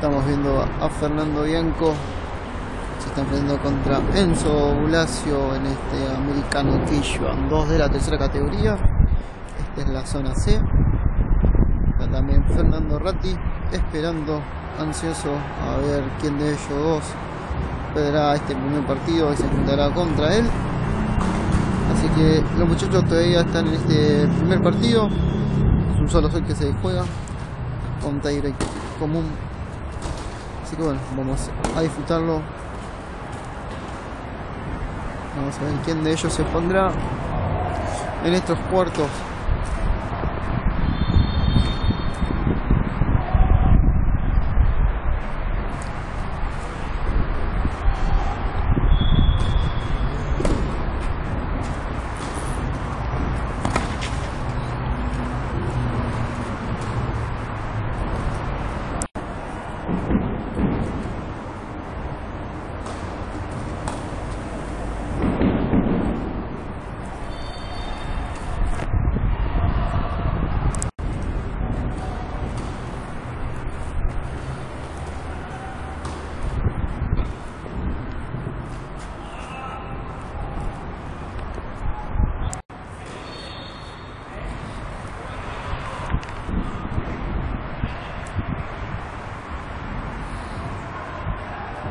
Estamos viendo a Fernando Bianco. Se está enfrentando contra Enzo Bulacio en este americano Kishuan 2 de la tercera categoría. Esta es la zona C. Está también Fernando Ratti esperando, ansioso a ver quién de ellos dos perderá este primer partido y se enfrentará contra él. Así que los muchachos todavía están en este primer partido. Es un solo sol que se juega con tie común. Así que bueno, vamos a disfrutarlo. Vamos a ver quién de ellos se pondrá en estos cuartos よし。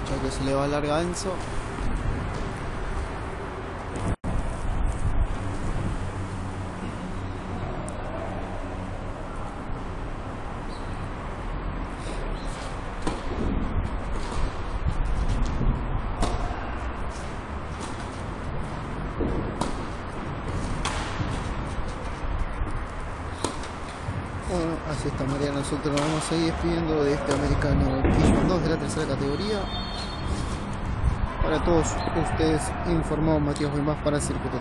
que se le va larga a Enzo. Bueno, así está María, nosotros nos vamos a ir despidiendo de este americano 2 de la tercera categoría. Para todos ustedes informado Matías más para Circuito